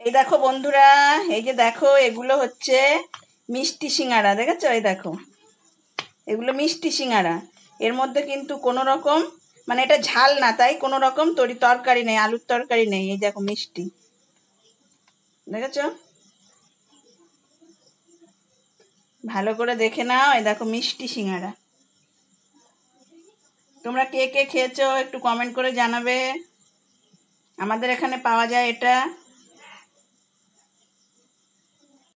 এই দেখো বন্ধুরা, এই যে দেখো, এগুলো হচ্ছে মিষ্টি সিঙ্গারা, দেখেছ? এই দেখো, এগুলো মিষ্টি সিঙ্গারা। এর মধ্যে কিন্তু কোনো রকম মানে এটা ঝাল না, তাই কোনো রকম তরি তরকারি নেই, আলুর তরকারি নেই, এই দেখো মিষ্টি। দেখেছ? ভালো করে দেখে নাও, এই দেখো মিষ্টি সিঙ্গারা। তোমরা কে কে খেয়েছো একটু কমেন্ট করে জানাবে। আমাদের এখানে পাওয়া যায় এটা।